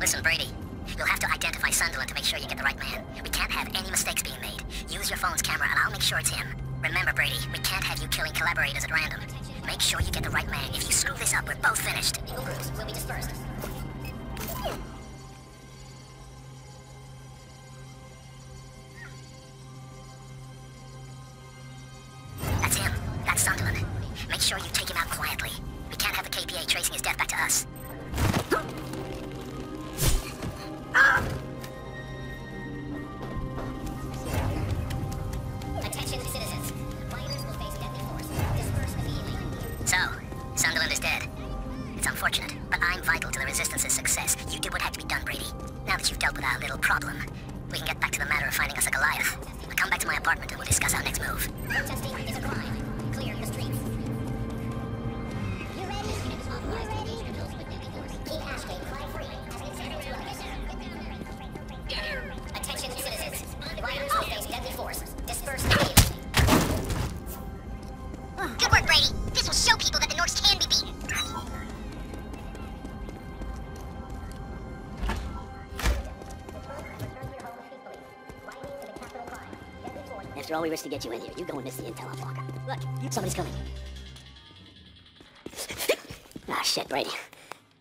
Listen, Brady. You'll have to identify Sunderland to make sure you get the right man. We can't have any mistakes being made. Use your phone's camera and I'll make sure it's him. Remember, Brady, we can't have you killing collaborators at random. Make sure you get the right man. If you screw this up, we're both finished. Will be dispersed. Finding us. Come back to my apartment and we'll discuss our next move. Protesting is a crime. To get you in here, you go and miss the intel off Walker. Look, somebody's coming. ah, shit, Brady.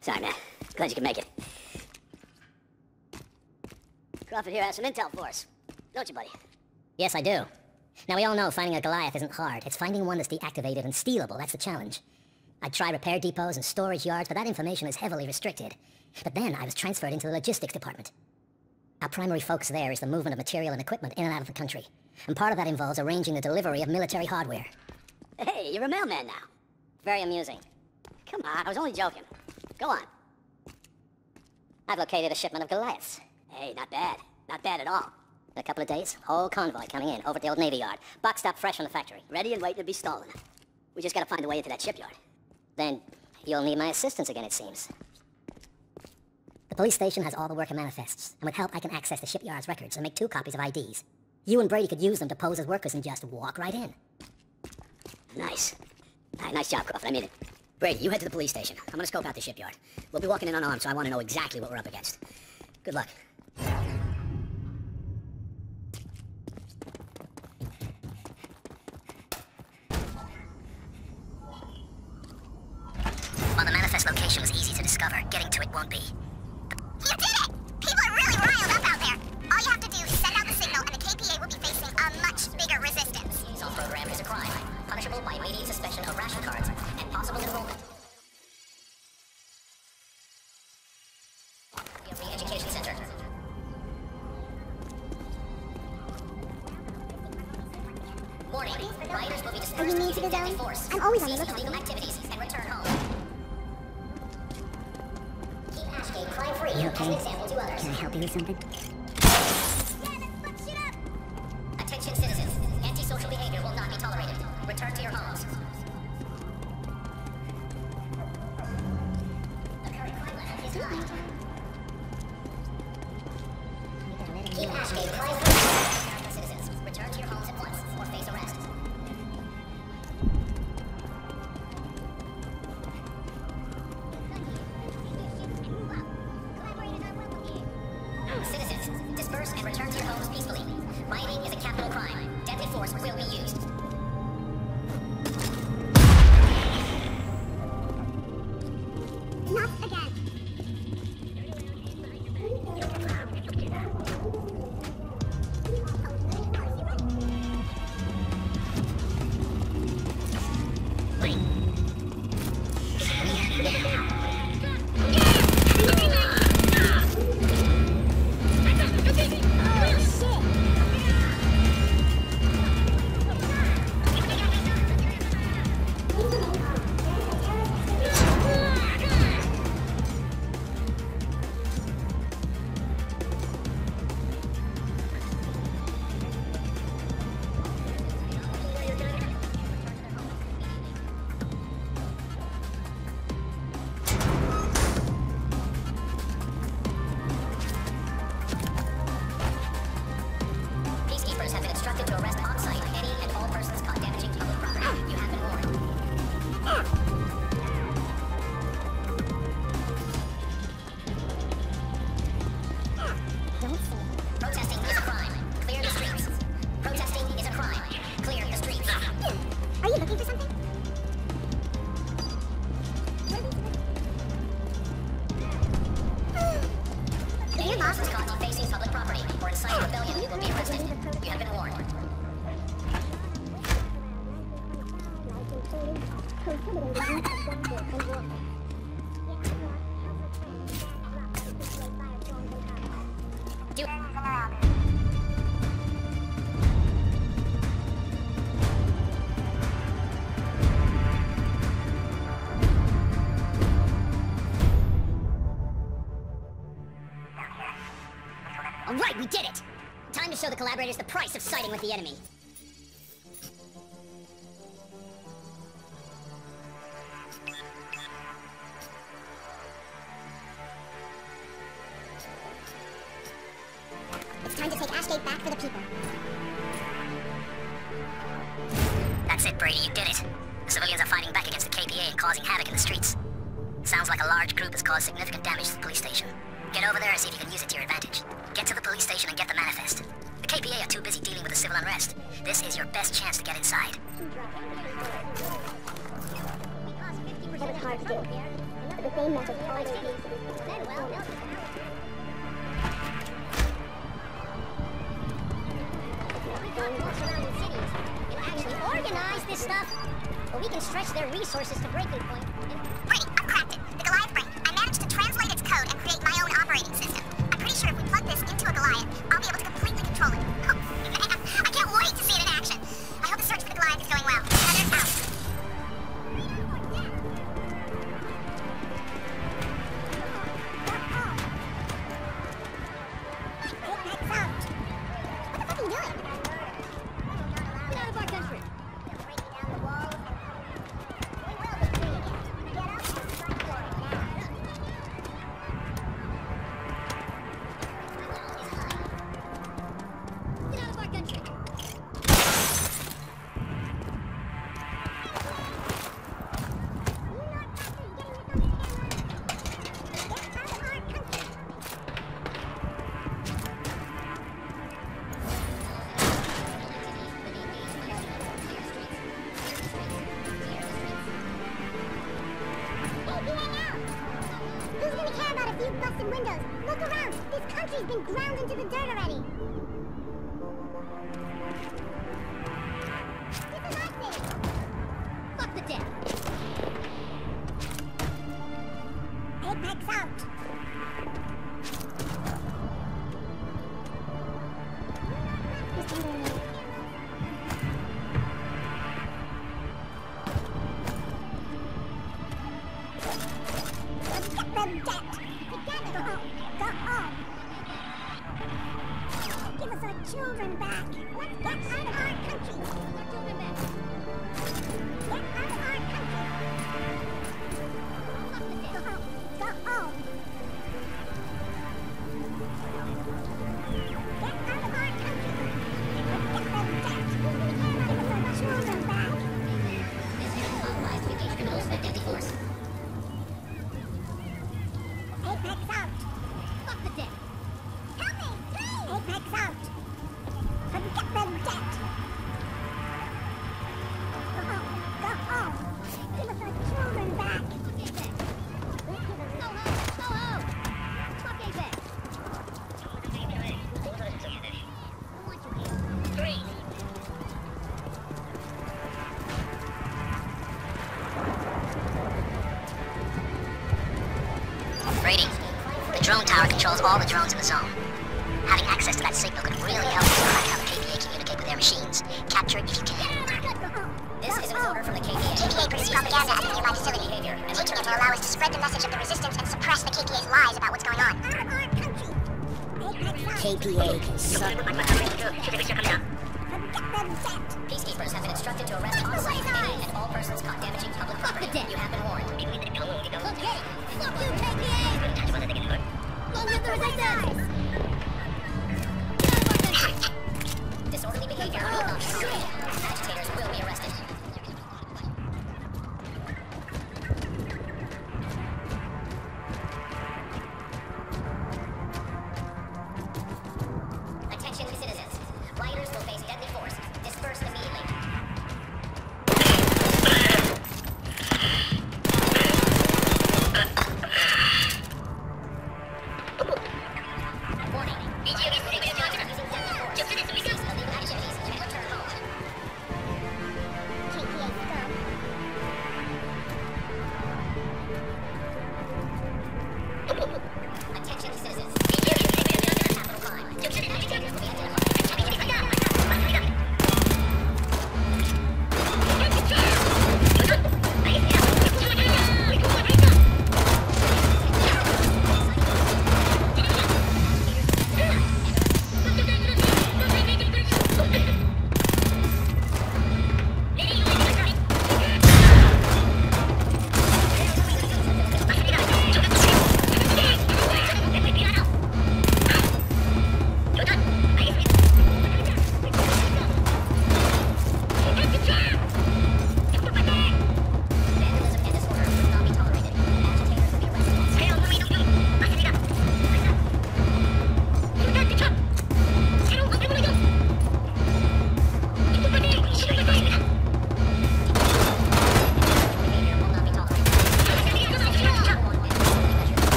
Sorry, man. Glad you could make it. Crawford here has some intel for us. Don't you, buddy? Yes, I do. Now, we all know finding a Goliath isn't hard. It's finding one that's deactivated and stealable. That's the challenge. I try repair depots and storage yards, but that information is heavily restricted. But then I was transferred into the logistics department. Our primary focus there is the movement of material and equipment in and out of the country. And part of that involves arranging the delivery of military hardware. Hey, you're a mailman now. Very amusing. Come on, I was only joking. Go on. I've located a shipment of Goliaths. Hey, not bad. Not bad at all. In a couple of days, whole convoy coming in over at the old Navy Yard. Boxed up fresh from the factory. Ready and waiting to be stolen. We just gotta find a way into that shipyard. Then you'll need my assistance again, it seems. The police station has all the worker manifests, and with help I can access the shipyard's records and make two copies of IDs. You and Brady could use them to pose as workers and just walk right in. Nice. All right, nice job, Crawford. I mean it. Brady, you head to the police station. I'm gonna scope out the shipyard. We'll be walking in unarmed, so I want to know exactly what we're up against. Good luck. While the manifest location was easy to discover, getting to it won't be. Ashgate crime All right, we did it! Time to show the collaborators the price of siding with the enemy. Damage to the police station. Get over there and see if you can use it to your advantage. Get to the police station and get the manifest. The KPA are too busy dealing with the civil unrest. This is your best chance to get inside. That hard to do. The same method always to this. actually organize this stuff. But we can stretch their resources to breaking point. I've code and create my own operating system. I'm pretty sure if we plug this into a Goliath, I'll be able to completely control it. This ground into the dirt already! Fuck the dead. Apex out! Mr. all the drones in the zone. Having access to that signal could really help us crack how the KPA communicate with their machines. Capture it if you can. This is an order from the KPA. KPA produces propaganda at the nearby facility. Taking it will allow us to spread the message of the resistance and suppress the KPA's lies about what's going on. Out of our country! Apex out! KPA can suck my Let's get them dead! Peacekeepers have been instructed to arrest on-site any and all persons caught damaging public property. You have been warned. Disorderly behavior. Oh, Will not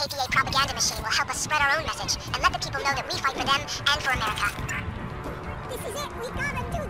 KPA propaganda machine will help us spread our own message and let the people know that we fight for them and for America. This is it. We gotta do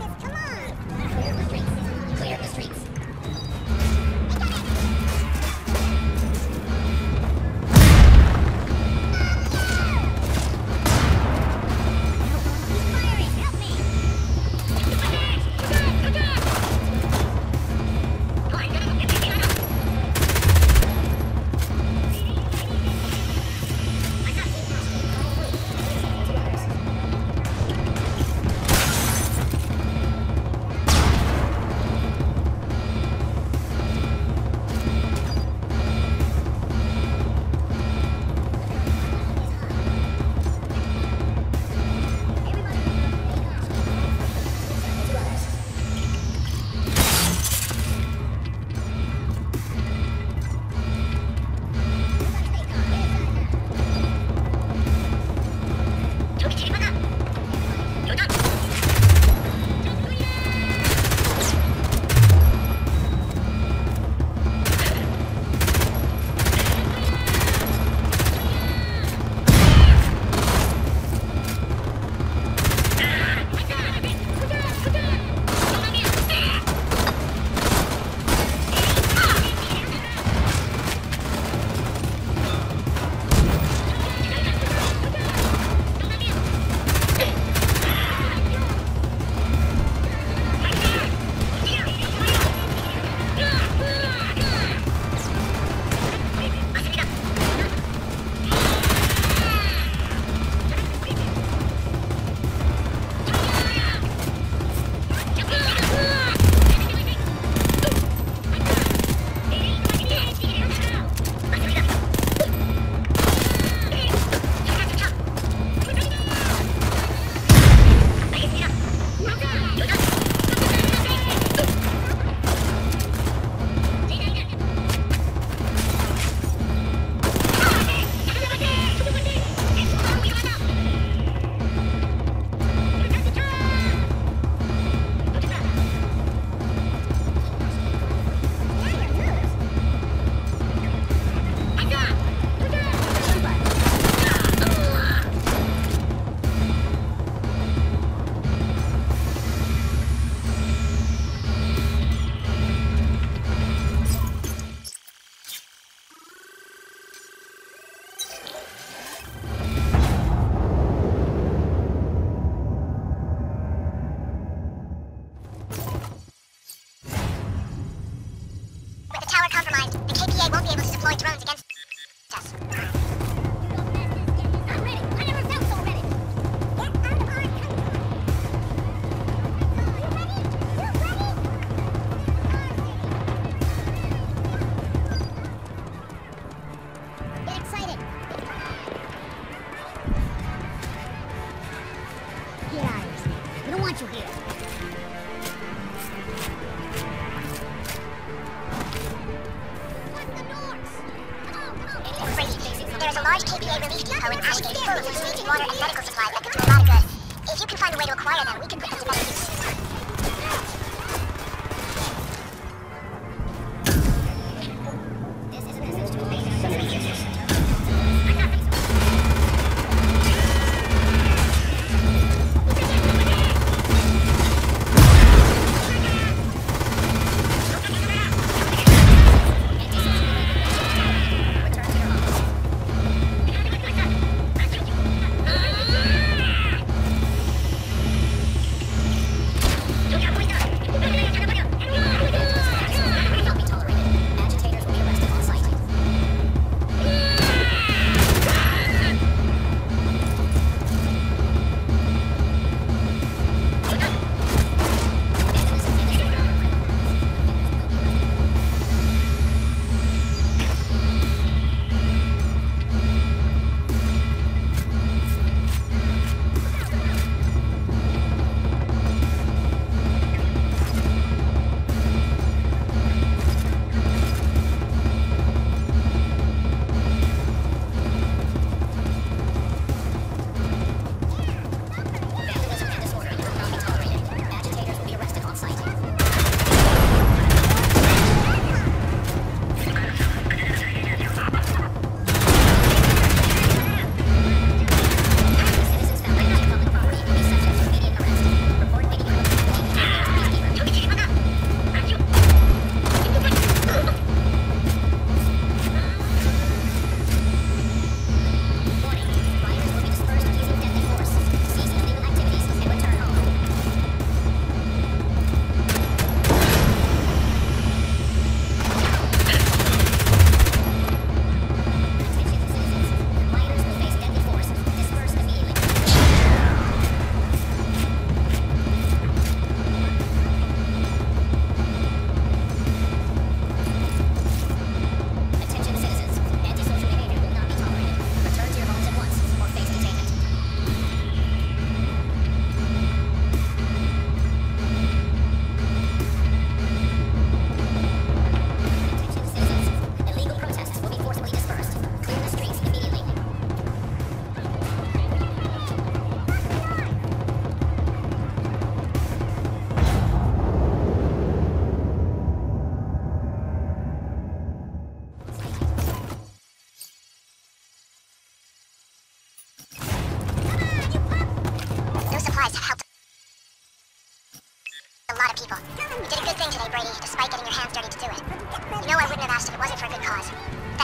There is a large KPA relief depot in Ashgate full of drinking water and medical supplies that could do a lot of good. If you can find a way to acquire them, we can put them to better use.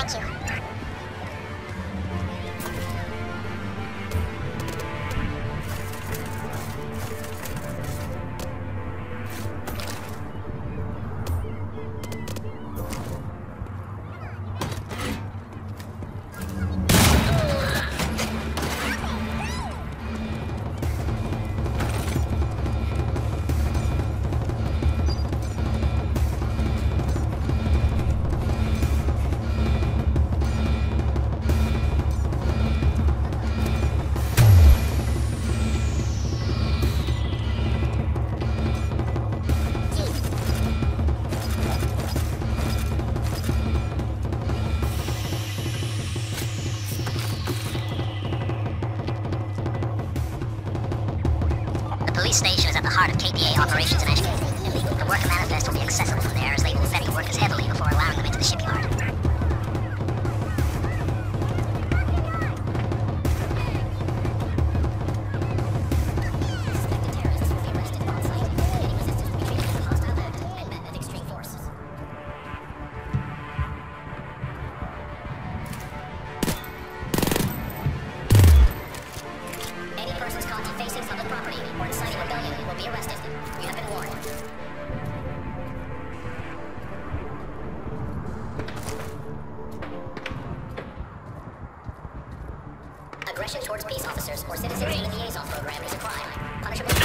九。Heart of KPA operations in Ashgate. The worker manifest will be accessible from there as they will vet workers heavily before allowing them into the shipyard. Aggression towards peace officers or citizens in the liaison program is a crime. Punishable.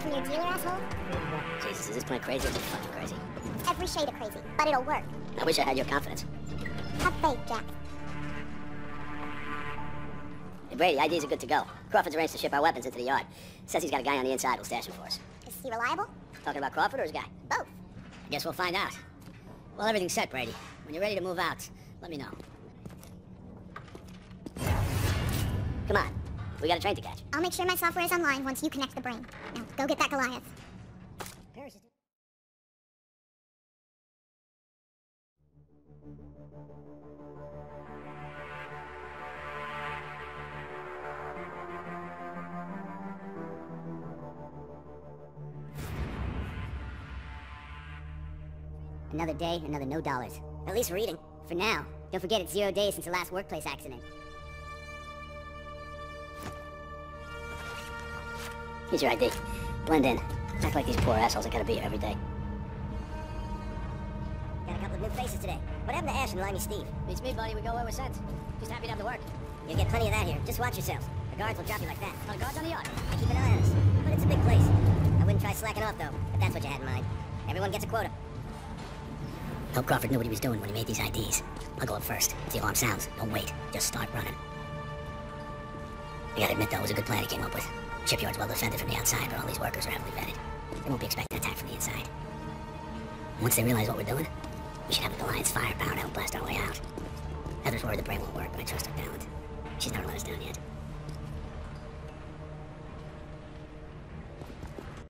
Call from your dealer, asshole? Jesus, is this plan crazy or is it fucking crazy? Every shade of crazy, but it'll work. I wish I had your confidence. Have faith, Jack. Hey, Brady, IDs are good to go. Crawford's arranged to ship our weapons into the yard. Says he's got a guy on the inside who'll stash them for us. Is he reliable? Talking about Crawford or his guy? Both. I guess we'll find out. Well, everything's set, Brady. When you're ready to move out, let me know. Come on. We got a train to catch. I'll make sure my software is online once you connect the brain. Now, go get that Goliath. Another day, another no dollars. At least we're eating. For now. Don't forget it's zero days since the last workplace accident. Here's your ID. Blend in. Act like these poor assholes are gonna be here every day. Got a couple of new faces today. What happened to Ash and Limey Steve? It's me, buddy. We go where we're sent. Just happy to have the work. You'll get plenty of that here. Just watch yourselves. The guards will drop you like that. Oh, the guards on the yard. They keep an eye on us. But it's a big place. I wouldn't try slacking off, though, if that's what you had in mind. Everyone gets a quota. Hope Crawford knew what he was doing when he made these IDs. I'll go up first. If the alarm sounds, don't wait. Just start running. I gotta admit, though, it was a good plan he came up with. Shipyard's well defended from the outside, but all these workers are heavily vetted. They won't be expecting attack from the inside. Once they realize what we're doing, We should have the Goliath's firepower to help blast our way out. Heather's worried the brain won't work, but I trust her talent. She's never let us down yet.